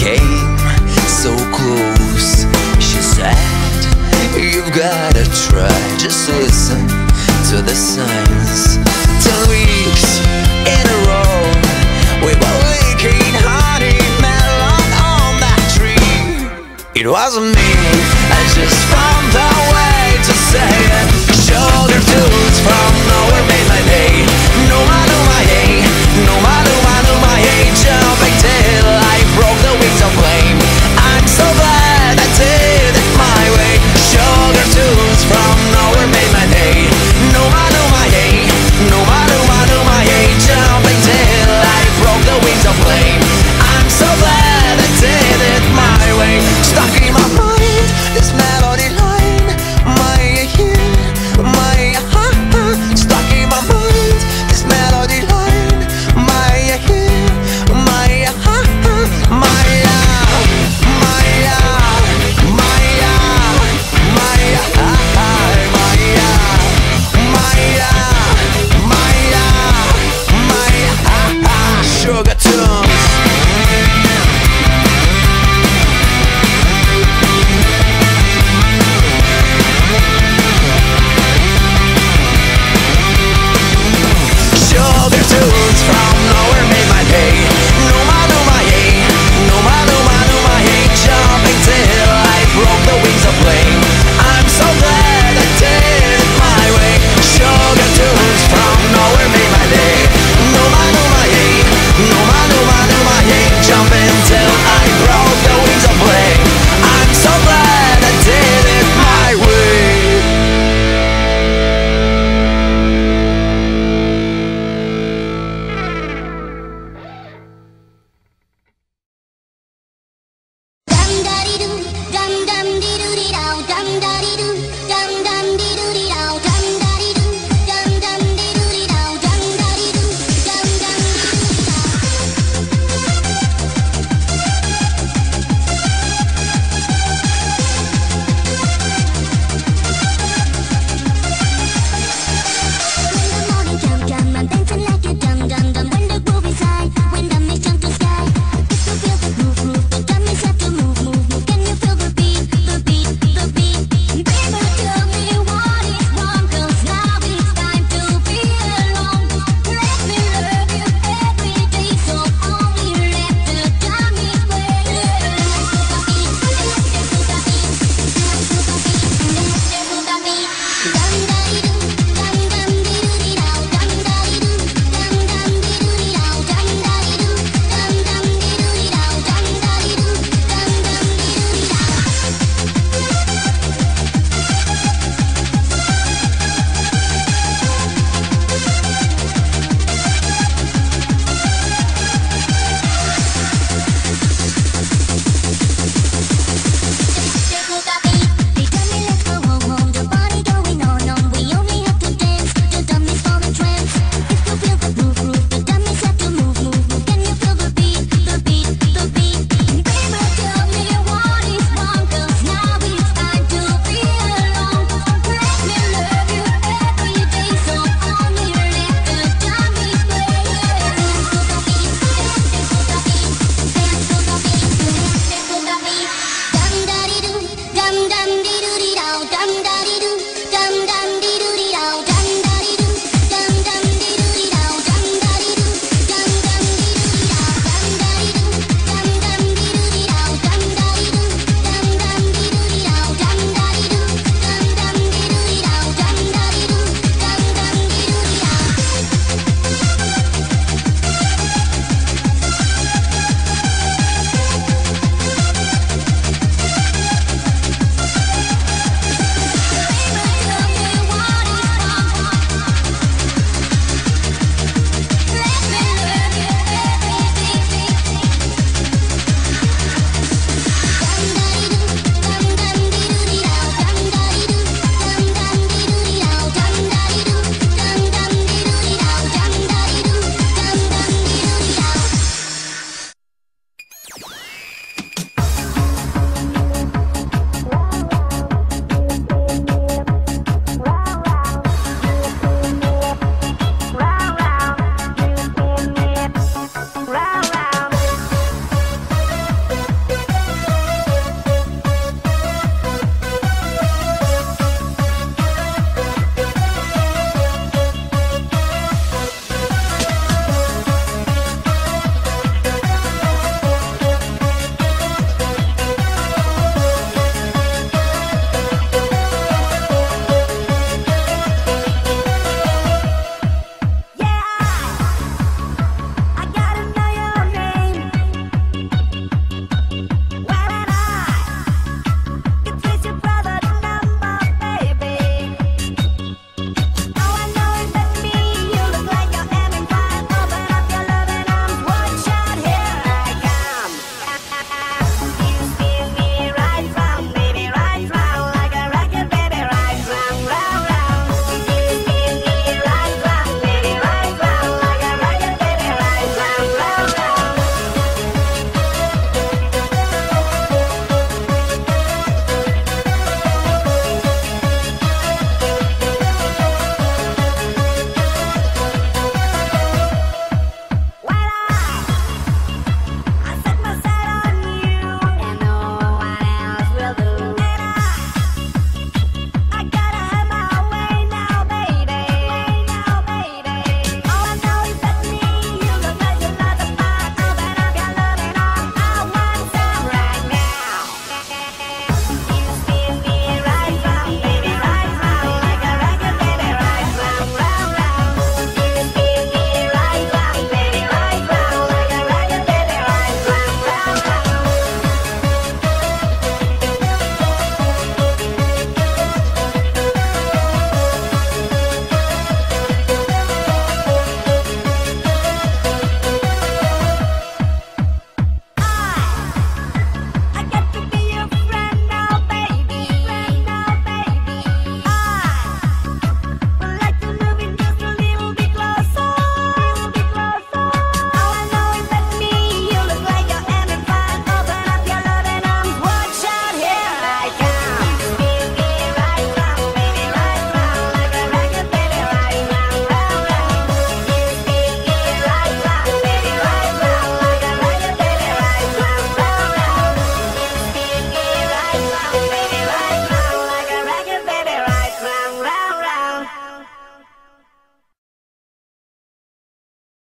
came so close. She said, you've gotta try. Just listen to the signs. Ten weeks in a row. We were licking honey melon on that tree. It wasn't me, I just found a way to say it. Shoulder dudes from nowhere made my day. No matter